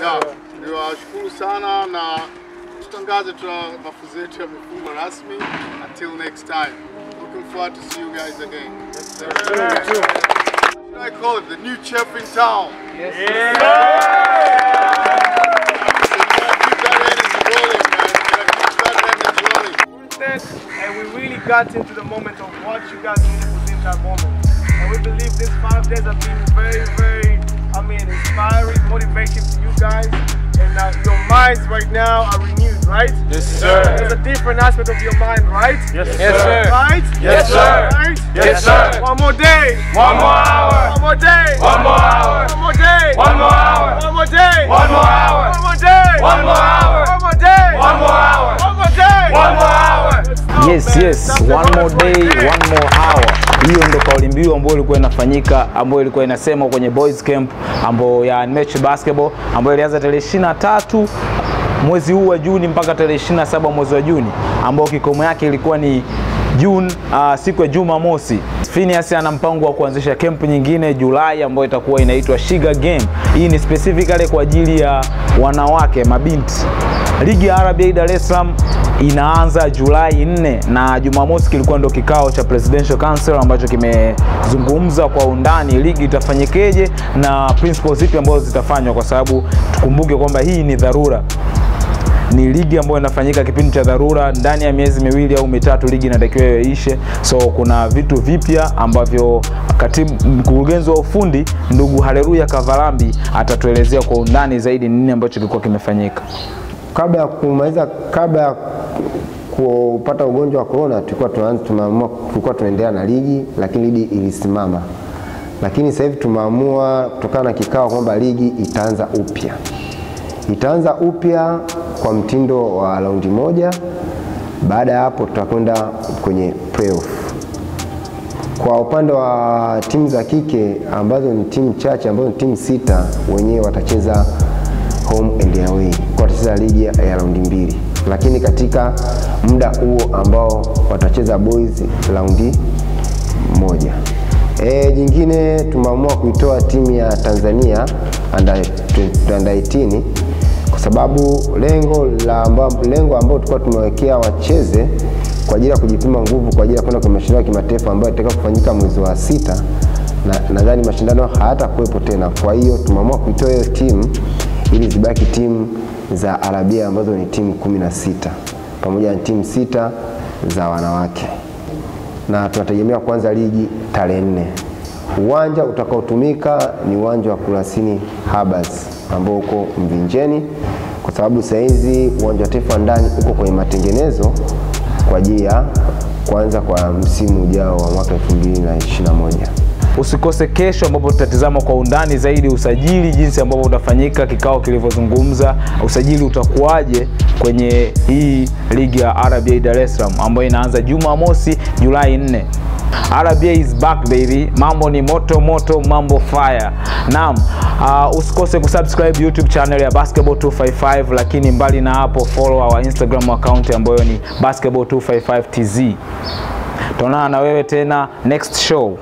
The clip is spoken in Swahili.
Yeah, niwashukuru sana na tutangaze tuna mafunzo yetu yamefungwa rasmi. Until next time. Looking forward to see you guys again. Should I call it the new chef in town? Yes. Keep that energy rolling, man. Keep that energy rolling. that, and we really got into the moment of what you guys needed within that moment. And we believe these five days have been very, very, minds right now are renewed, right? Yes, sir. There's a different aspect of your mind, right? Yes, Yes, sir. Right? Yes, sir. Right? Yes, sir. One more day. One more hour. One more day. One more hour. One more day. One more hour. One more day. One more hour. One more day. One more hour. One more day. One more hour. One more day. One more hour. Yes, yes, one more day, one more hour. Hiyo ndo kauli mbiu ambayo ilikuwa inafanyika, ambayo ilikuwa inasema kwenye boys camp ambayo ya Match Basketball ambayo ilianza tarehe 23 mwezi huu wa Juni mpaka tarehe 27 mwezi wa Juni, ambao kikomo yake ilikuwa ni June uh, siku ya Jumamosi. Phineas ana mpango wa kuanzisha kempu nyingine Julai ambayo itakuwa inaitwa Shiga Game. Hii ni specifically kwa ajili ya wanawake mabinti. Ligi ya RBA Dar es Salaam inaanza Julai 4 na Jumamosi kilikuwa ndo kikao cha Presidential Council ambacho kimezungumza kwa undani ligi itafanyikeje na principles zipi ambazo zitafanywa, kwa sababu tukumbuke kwamba hii ni dharura ni ligi ambayo inafanyika kipindi cha dharura ndani ya miezi miwili au mitatu ligi inatakiwa iishe so kuna vitu vipya ambavyo katibu mkurugenzi wa ufundi ndugu haleluya kavalambi atatuelezea kwa undani zaidi ni nini ambacho kilikuwa kimefanyika. Kabla ya kumaliza kabla ya kupata ugonjwa wa corona tulikuwa tunaanza tumeamua tulikuwa tunaendelea na ligi lakini ligi ilisimama. Lakini sasa hivi tumeamua kutokana na kikao kwamba ligi itaanza upya itaanza upya kwa mtindo wa raundi moja. Baada ya hapo tutakwenda kwenye playoff. Kwa upande wa timu za kike ambazo ni timu chache ambazo ni timu sita wenyewe watacheza home and away. Kwa watacheza ligi ya raundi mbili. Lakini katika muda huo ambao watacheza boys raundi moja. E, jingine tumeamua kuitoa timu ya Tanzania under, under 18 kwa sababu lengo la amba, lengo ambao tulikuwa tumewekea wacheze kwa ajili ya kujipima nguvu kwa ajili ya kwenda kwenye mashindano ya kimataifa ambayo yataka kufanyika mwezi wa sita na nadhani mashindano hayatakuwepo tena. Kwa hiyo tumeamua kuitoa hiyo timu ili zibaki timu za Arabia ambazo ni timu kumi na sita pamoja na timu sita za wanawake na tunategemea kuanza ligi tarehe nne. Uwanja utakaotumika ni uwanja wa Kurasini Habas ambao uko Mvinjeni, kwa sababu sasa hizi uwanja wa taifa ndani uko kwenye matengenezo kwa ajili ya kuanza kwa msimu ujao wa mwaka 2021. usikose kesho ambapo tutatizama kwa undani zaidi usajili jinsi ambavyo utafanyika kikao kilivyozungumza. Usajili utakuwaje kwenye hii ligi ya RBA Dar es Salaam ambayo inaanza Jumamosi Julai 4 RBA is back baby. Mambo ni moto moto mambo fire. Naam uh, usikose kusubscribe youtube channel ya basketball 255 lakini mbali na hapo follow our instagram account ambayo ni basketball 255 tz Tonana na wewe tena next show